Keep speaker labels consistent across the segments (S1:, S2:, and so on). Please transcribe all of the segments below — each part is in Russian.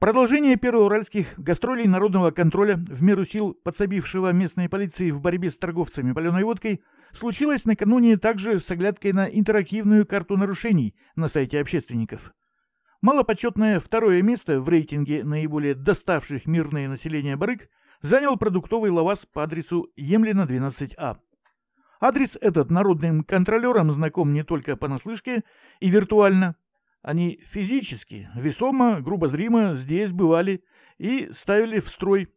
S1: Продолжение первоуральских гастролей народного контроля в меру сил подсобившего местной полиции в борьбе с торговцами паленой водкой случилось накануне также с оглядкой на интерактивную карту нарушений на сайте общественников. Малопочетное второе место в рейтинге наиболее доставших мирное население барыг занял продуктовый лаваз по адресу Емлина 12А. Адрес этот народным контролерам знаком не только понаслышке и виртуально, они физически, весомо, грубо зримо здесь бывали и ставили в строй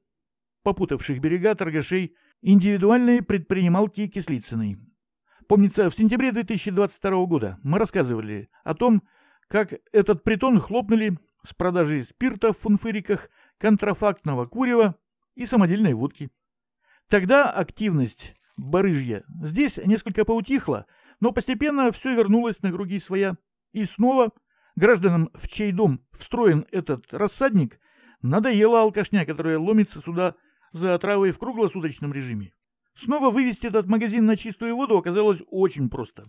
S1: попутавших берега торгашей индивидуальные предпринималки Кислицыной. Помнится, в сентябре 2022 года мы рассказывали о том, как этот притон хлопнули с продажей спирта в фунфыриках, контрафактного курева и самодельной водки. Тогда активность барыжья здесь несколько поутихла, но постепенно все вернулось на круги своя. И снова Гражданам, в чей дом встроен этот рассадник, надоела алкашня, которая ломится сюда за отравой в круглосуточном режиме. Снова вывести этот магазин на чистую воду оказалось очень просто.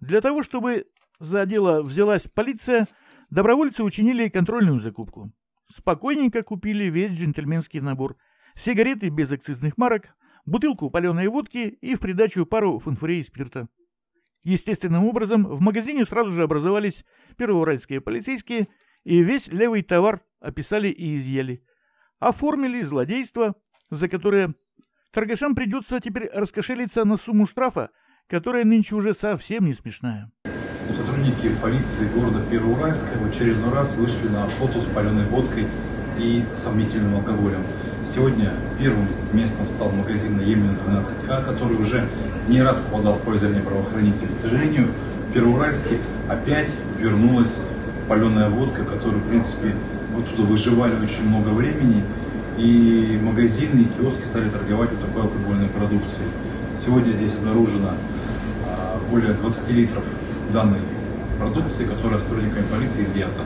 S1: Для того, чтобы за дело взялась полиция, добровольцы учинили контрольную закупку. Спокойненько купили весь джентльменский набор. Сигареты без акцизных марок, бутылку паленой водки и в придачу пару фанфурей спирта. Естественным образом в магазине сразу же образовались первоуральские полицейские и весь левый товар описали и изъяли. Оформили злодейство, за которое торгашам придется теперь раскошелиться на сумму штрафа, которая нынче уже совсем не смешная.
S2: Сотрудники полиции города Первоуральска в очередной раз вышли на охоту с паленой водкой и сомнительным алкоголем. Сегодня первым местом стал магазин на Емельна 12А, который уже не раз попадал в пользование правоохранителей. К сожалению, в Первоуральске опять вернулась паленая водка, которую, в принципе, оттуда выживали очень много времени. И магазины, и киоски стали торговать вот такой алкогольной продукцией. Сегодня здесь обнаружено а, более 20 литров данной продукции, которая сотрудниками полиции изъята.